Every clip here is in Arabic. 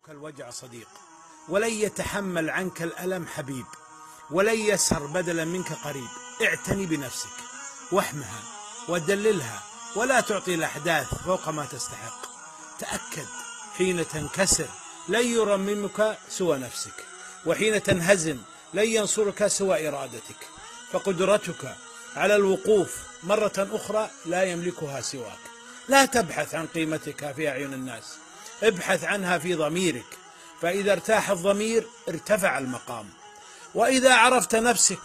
يضرك الوجع صديق ولن يتحمل عنك الألم حبيب ولن يسهر بدلا منك قريب. اعتني بنفسك واحمها ودللها ولا تعطي الأحداث فوق ما تستحق. تأكد حين تنكسر لن يرممك سوى نفسك وحين تنهزم لن ينصرك سوى إرادتك. فقدرتك على الوقوف مرة أخرى لا يملكها سواك. لا تبحث عن قيمتك في أعين الناس. ابحث عنها في ضميرك. فإذا ارتاح الضمير ارتفع المقام. وإذا عرفت نفسك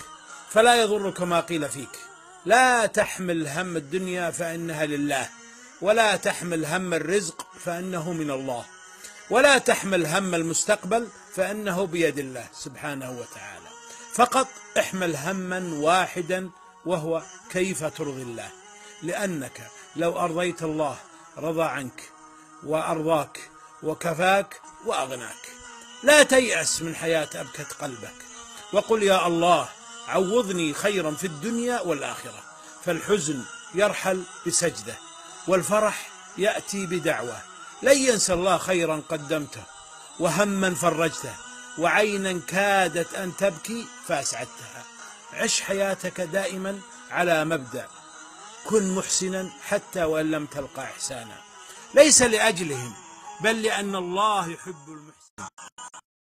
فلا يضرك ما قيل فيك. لا تحمل هم الدنيا فإنها لله. ولا تحمل هم الرزق فإنه من الله. ولا تحمل هم المستقبل فإنه بيد الله سبحانه وتعالى. فقط احمل هما واحدا وهو كيف ترضي الله. لأنك لو أرضيت الله رضى عنك. وأرضاك وكفاك وأغناك. لا تيأس من حياة أبكت قلبك. وقل يا الله عوضني خيرا في الدنيا والآخرة. فالحزن يرحل بسجدة والفرح يأتي بدعوة. لن ينسى الله خيرا قدمته وهما فرجته وعينا كادت أن تبكي فأسعدتها. عش حياتك دائما على مبدأ. كن محسنا حتى وإن لم تلقى إحسانا. ليس لأجلهم بل لأن الله يحب المحسن